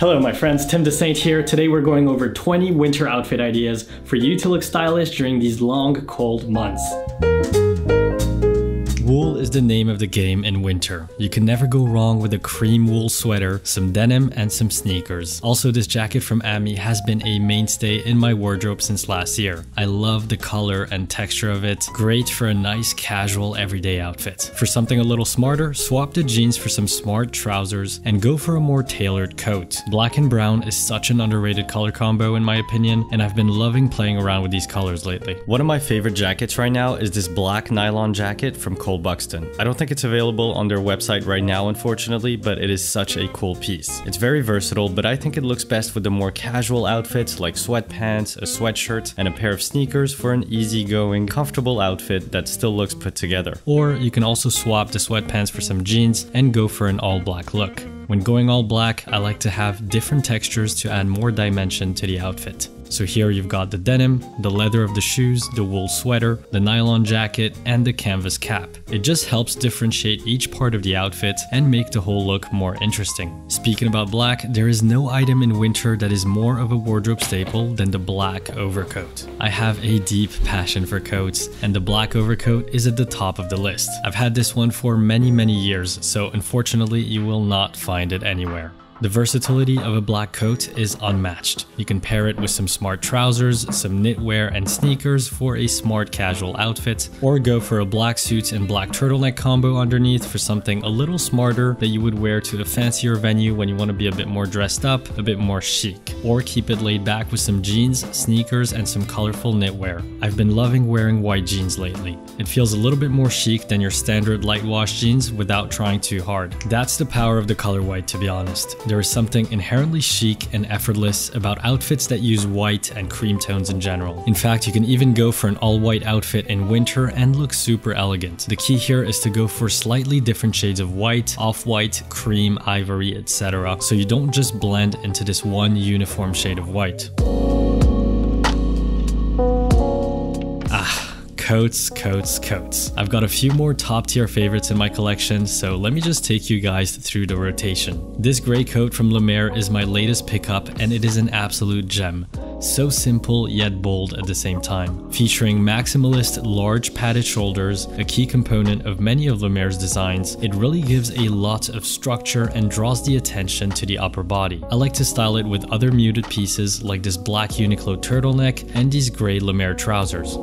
Hello my friends, Tim Dessaint here. Today we're going over 20 winter outfit ideas for you to look stylish during these long, cold months. Wool is the name of the game in winter. You can never go wrong with a cream wool sweater, some denim, and some sneakers. Also, this jacket from Ami has been a mainstay in my wardrobe since last year. I love the color and texture of it. Great for a nice casual everyday outfit. For something a little smarter, swap the jeans for some smart trousers and go for a more tailored coat. Black and brown is such an underrated color combo in my opinion, and I've been loving playing around with these colors lately. One of my favorite jackets right now is this black nylon jacket from Cole Buxton. I don't think it's available on their website right now, unfortunately, but it is such a cool piece. It's very versatile, but I think it looks best with the more casual outfits like sweatpants, a sweatshirt, and a pair of sneakers for an easygoing, comfortable outfit that still looks put together. Or you can also swap the sweatpants for some jeans and go for an all black look. When going all black, I like to have different textures to add more dimension to the outfit. So here you've got the denim, the leather of the shoes, the wool sweater, the nylon jacket, and the canvas cap. It just helps differentiate each part of the outfit and make the whole look more interesting. Speaking about black, there is no item in winter that is more of a wardrobe staple than the black overcoat. I have a deep passion for coats, and the black overcoat is at the top of the list. I've had this one for many many years, so unfortunately you will not find it anywhere. The versatility of a black coat is unmatched. You can pair it with some smart trousers, some knitwear and sneakers for a smart casual outfit, or go for a black suit and black turtleneck combo underneath for something a little smarter that you would wear to a fancier venue when you want to be a bit more dressed up, a bit more chic. Or keep it laid back with some jeans, sneakers, and some colorful knitwear. I've been loving wearing white jeans lately. It feels a little bit more chic than your standard light wash jeans without trying too hard. That's the power of the color white to be honest. There is something inherently chic and effortless about outfits that use white and cream tones in general. In fact, you can even go for an all-white outfit in winter and look super elegant. The key here is to go for slightly different shades of white, off-white, cream, ivory, etc. So you don't just blend into this one uniform shade of white. Coats, coats, coats. I've got a few more top tier favorites in my collection, so let me just take you guys through the rotation. This gray coat from Mer is my latest pickup and it is an absolute gem. So simple yet bold at the same time. Featuring maximalist large padded shoulders, a key component of many of Lemaire's designs, it really gives a lot of structure and draws the attention to the upper body. I like to style it with other muted pieces like this black Uniqlo turtleneck and these gray Mer trousers.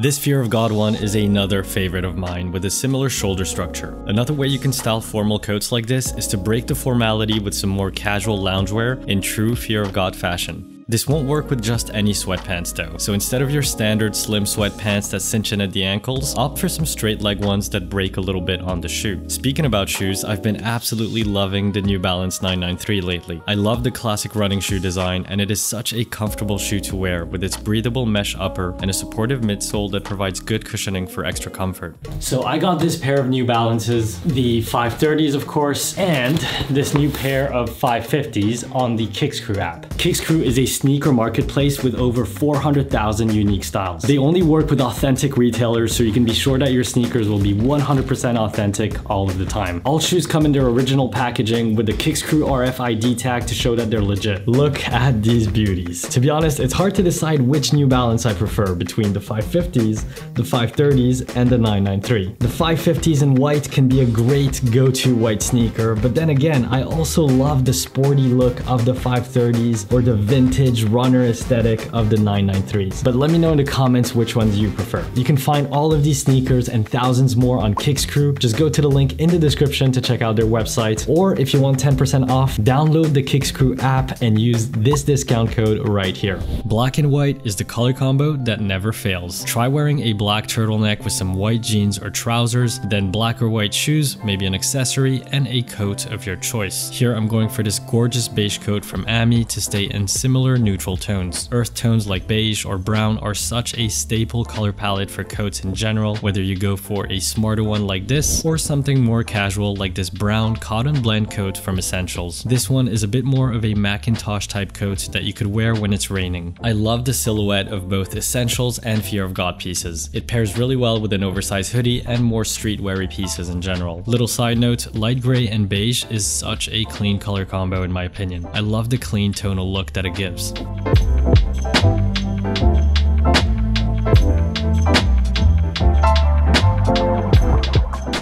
This Fear of God one is another favorite of mine with a similar shoulder structure. Another way you can style formal coats like this is to break the formality with some more casual loungewear in true Fear of God fashion. This won't work with just any sweatpants though, so instead of your standard slim sweatpants that cinch in at the ankles, opt for some straight leg ones that break a little bit on the shoe. Speaking about shoes, I've been absolutely loving the New Balance 993 lately. I love the classic running shoe design and it is such a comfortable shoe to wear with its breathable mesh upper and a supportive midsole that provides good cushioning for extra comfort. So I got this pair of New Balances, the 530s of course, and this new pair of 550s on the Kickscrew app. Kickscrew is a sneaker marketplace with over 400,000 unique styles. They only work with authentic retailers, so you can be sure that your sneakers will be 100% authentic all of the time. All shoes come in their original packaging with the Kickscrew RFID tag to show that they're legit. Look at these beauties. To be honest, it's hard to decide which New Balance I prefer between the 550s, the 530s, and the 993. The 550s in white can be a great go-to white sneaker, but then again, I also love the sporty look of the 530s or the vintage vintage runner aesthetic of the 993s. But let me know in the comments which ones you prefer. You can find all of these sneakers and thousands more on Kickscrew. Just go to the link in the description to check out their website. Or if you want 10% off, download the Kickscrew app and use this discount code right here. Black and white is the color combo that never fails. Try wearing a black turtleneck with some white jeans or trousers, then black or white shoes, maybe an accessory, and a coat of your choice. Here I'm going for this gorgeous beige coat from Ami to stay in similar neutral tones. Earth tones like beige or brown are such a staple color palette for coats in general, whether you go for a smarter one like this or something more casual like this brown cotton blend coat from Essentials. This one is a bit more of a Mackintosh type coat that you could wear when it's raining. I love the silhouette of both Essentials and Fear of God pieces. It pairs really well with an oversized hoodie and more streetweary pieces in general. Little side note, light gray and beige is such a clean color combo in my opinion. I love the clean tonal look that it gives. Matters.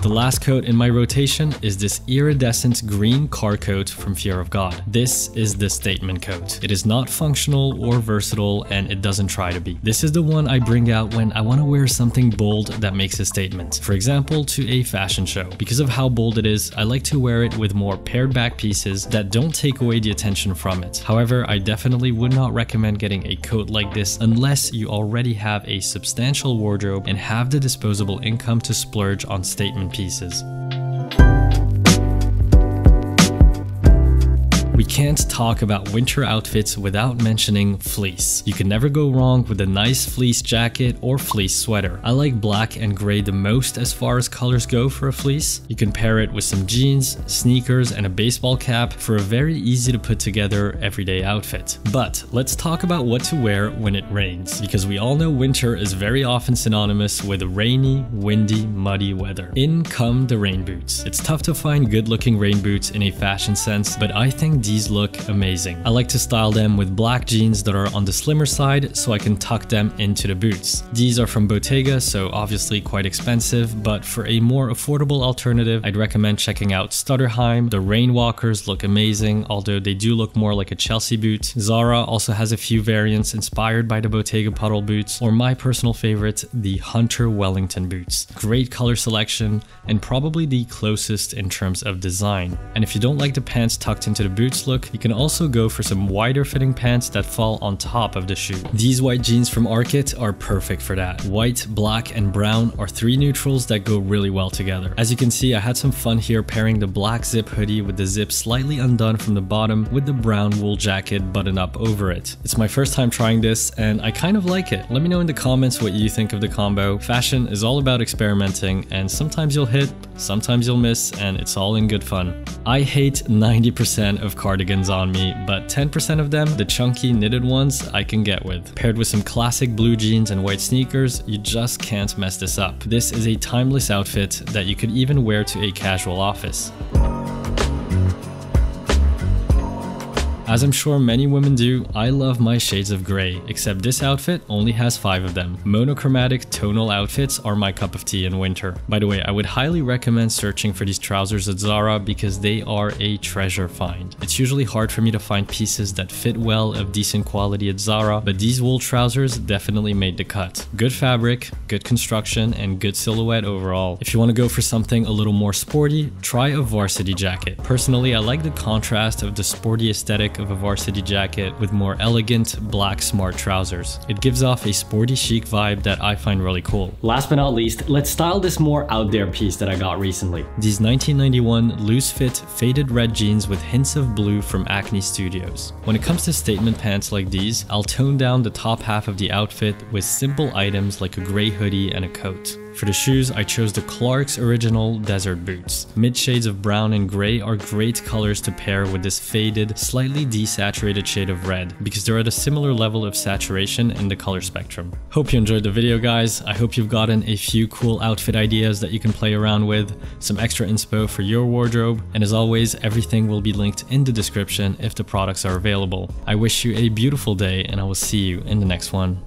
The last coat in my rotation is this iridescent green car coat from Fear of God. This is the statement coat. It is not functional or versatile and it doesn't try to be. This is the one I bring out when I want to wear something bold that makes a statement. For example, to a fashion show. Because of how bold it is, I like to wear it with more pared back pieces that don't take away the attention from it. However, I definitely would not recommend getting a coat like this unless you already have a substantial wardrobe and have the disposable income to splurge on statement pieces. We can't talk about winter outfits without mentioning fleece. You can never go wrong with a nice fleece jacket or fleece sweater. I like black and gray the most as far as colors go for a fleece. You can pair it with some jeans, sneakers, and a baseball cap for a very easy to put together everyday outfit. But let's talk about what to wear when it rains, because we all know winter is very often synonymous with rainy, windy, muddy weather. In come the rain boots. It's tough to find good looking rain boots in a fashion sense, but I think these look amazing. I like to style them with black jeans that are on the slimmer side so I can tuck them into the boots. These are from Bottega, so obviously quite expensive, but for a more affordable alternative, I'd recommend checking out Stutterheim. The Rainwalkers look amazing, although they do look more like a Chelsea boot. Zara also has a few variants inspired by the Bottega puddle boots, or my personal favorite, the Hunter Wellington boots. Great color selection, and probably the closest in terms of design. And if you don't like the pants tucked into the boots look, you can also go for some wider fitting pants that fall on top of the shoe. These white jeans from Arket are perfect for that. White, black, and brown are three neutrals that go really well together. As you can see, I had some fun here pairing the black zip hoodie with the zip slightly undone from the bottom with the brown wool jacket buttoned up over it. It's my first time trying this and I kind of like it. Let me know in the comments what you think of the combo. Fashion is all about experimenting and sometimes you'll hit, sometimes you'll miss, and it's all in good fun. I hate 90% of cardigans on me, but 10% of them, the chunky knitted ones, I can get with. Paired with some classic blue jeans and white sneakers, you just can't mess this up. This is a timeless outfit that you could even wear to a casual office. As I'm sure many women do, I love my shades of grey, except this outfit only has 5 of them. Monochromatic tonal outfits are my cup of tea in winter. By the way, I would highly recommend searching for these trousers at Zara because they are a treasure find. It's usually hard for me to find pieces that fit well of decent quality at Zara, but these wool trousers definitely made the cut. Good fabric, good construction, and good silhouette overall. If you want to go for something a little more sporty, try a varsity jacket. Personally, I like the contrast of the sporty aesthetic of a varsity jacket with more elegant black smart trousers. It gives off a sporty chic vibe that I find really cool. Last but not least, let's style this more out there piece that I got recently. These 1991 loose fit faded red jeans with hints of blue from Acne Studios. When it comes to statement pants like these, I'll tone down the top half of the outfit with simple items like a gray hoodie and a coat. For the shoes, I chose the Clarks Original Desert Boots. Mid shades of brown and gray are great colors to pair with this faded, slightly desaturated shade of red because they're at a similar level of saturation in the color spectrum. Hope you enjoyed the video guys, I hope you've gotten a few cool outfit ideas that you can play around with, some extra inspo for your wardrobe, and as always, everything will be linked in the description if the products are available. I wish you a beautiful day and I will see you in the next one.